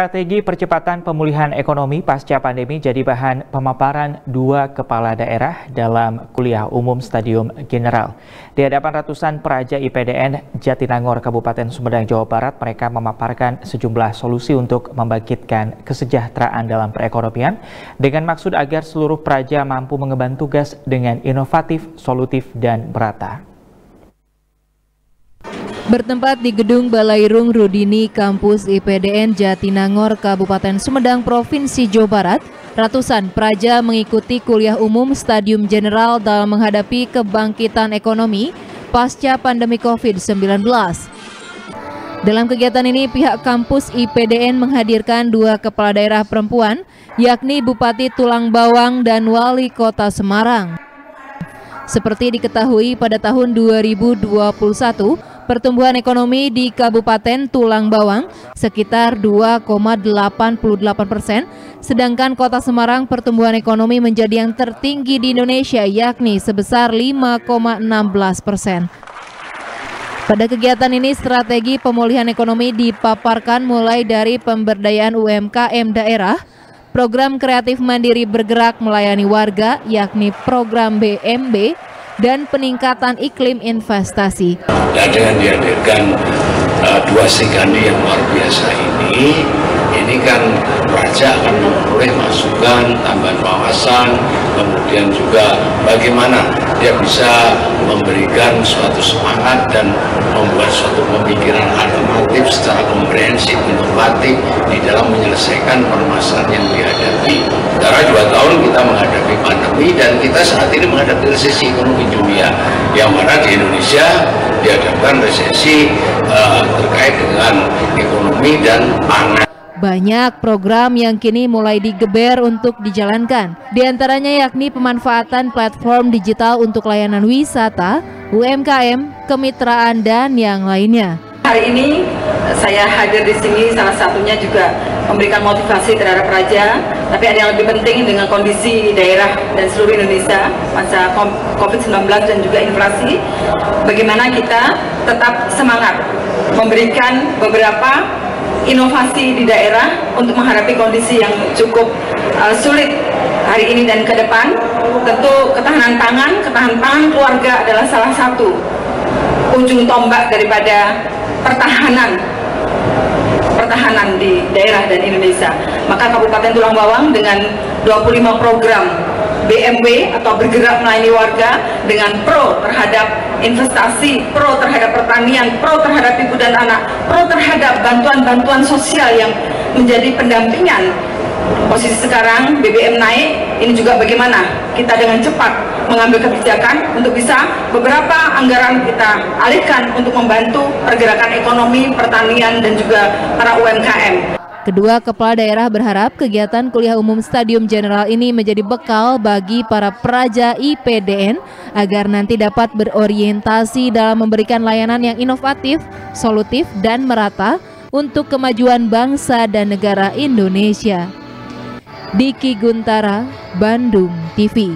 Strategi percepatan pemulihan ekonomi pasca pandemi jadi bahan pemaparan dua kepala daerah dalam kuliah umum Stadium General. Di hadapan ratusan peraja IPDN Jatinangor Kabupaten Sumedang Jawa Barat, mereka memaparkan sejumlah solusi untuk membangkitkan kesejahteraan dalam perekonomian dengan maksud agar seluruh peraja mampu mengemban tugas dengan inovatif, solutif, dan merata. Bertempat di Gedung Balairung Rudini Kampus IPDN Jatinangor, Kabupaten Sumedang, Provinsi Jawa Barat, ratusan praja mengikuti kuliah umum Stadium General dalam menghadapi kebangkitan ekonomi pasca pandemi COVID-19. Dalam kegiatan ini, pihak kampus IPDN menghadirkan dua kepala daerah perempuan, yakni Bupati Tulang Bawang dan Wali Kota Semarang. Seperti diketahui pada tahun 2021, pertumbuhan ekonomi di Kabupaten Tulang Bawang sekitar 2,88 persen, sedangkan Kota Semarang pertumbuhan ekonomi menjadi yang tertinggi di Indonesia yakni sebesar 5,16 persen. Pada kegiatan ini strategi pemulihan ekonomi dipaparkan mulai dari pemberdayaan UMKM daerah, program kreatif mandiri bergerak melayani warga yakni program BMB, dan peningkatan iklim investasi. Dan dengan dihadirkan uh, dua sekandi yang luar biasa ini, ini kan raja akan memperoleh masukan, tambahan wawasan, kemudian juga bagaimana dia bisa memberikan suatu semangat dan membuat suatu pemikiran alternatif secara komprehensif, inovatif di dalam menyelesaikan permasalahan yang dihadapi. Karena dua tahun kita menghadapi pandemi dan kita saat ini menghadapi resesi ekonomi dunia yang mana di Indonesia dihadapkan resesi uh, terkait dengan ekonomi dan pangan. Banyak program yang kini mulai digeber untuk dijalankan. Di antaranya yakni pemanfaatan platform digital untuk layanan wisata, UMKM, kemitraan, dan yang lainnya. Hari ini saya hadir di sini salah satunya juga memberikan motivasi terhadap raja, tapi ada yang lebih penting dengan kondisi daerah dan seluruh Indonesia masa COVID-19 dan juga inflasi, bagaimana kita tetap semangat memberikan beberapa inovasi di daerah untuk menghadapi kondisi yang cukup uh, sulit hari ini dan ke depan. Tentu ketahanan pangan, ketahanan pangan keluarga adalah salah satu ujung tombak daripada pertahanan pertahanan di daerah dan Indonesia. Maka Kabupaten Tulang Bawang dengan 25 program BMW atau bergerak melayani warga dengan pro terhadap investasi, pro terhadap pertanian, pro terhadap ibu dan anak, pro terhadap bantuan-bantuan sosial yang menjadi pendampingan posisi sekarang BBM naik ini juga bagaimana kita dengan cepat mengambil kebijakan untuk bisa beberapa anggaran kita alihkan untuk membantu pergerakan ekonomi, pertanian dan juga para UMKM. Kedua kepala daerah berharap kegiatan kuliah umum Stadium General ini menjadi bekal bagi para peraja IPDN agar nanti dapat berorientasi dalam memberikan layanan yang inovatif, solutif, dan merata untuk kemajuan bangsa dan negara Indonesia. Diki Guntara, Bandung TV